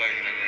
like